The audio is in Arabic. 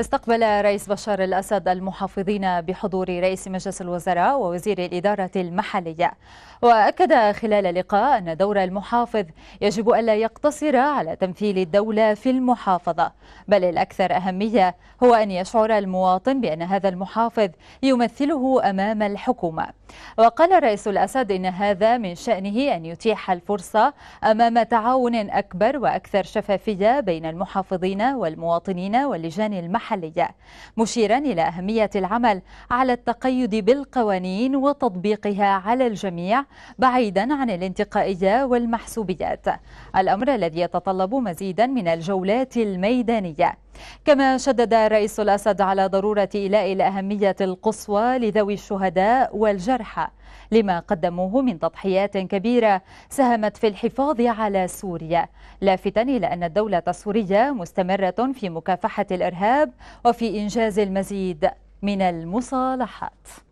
استقبل رئيس بشار الأسد المحافظين بحضور رئيس مجلس الوزراء ووزير الإدارة المحلية. وأكد خلال اللقاء أن دور المحافظ يجب ألا يقتصر على تمثيل الدولة في المحافظة بل الأكثر أهمية هو أن يشعر المواطن بأن هذا المحافظ يمثله أمام الحكومة. وقال رئيس الأسد إن هذا من شأنه أن يتيح الفرصة أمام تعاون أكبر وأكثر شفافية بين المحافظين والمواطنين واللجان المحلية. مشيرا إلى أهمية العمل على التقيد بالقوانين وتطبيقها على الجميع بعيدا عن الانتقائية والمحسوبيات. الأمر الذي يتطلب مزيدا من الجولات الميدانية. كما شدد رئيس الأسد على ضرورة إيلاء الأهمية القصوى لذوي الشهداء والجرحى لما قدموه من تضحيات كبيرة ساهمت في الحفاظ على سوريا لافتا إلى أن الدولة السورية مستمرة في مكافحة الإرهاب وفي إنجاز المزيد من المصالحات.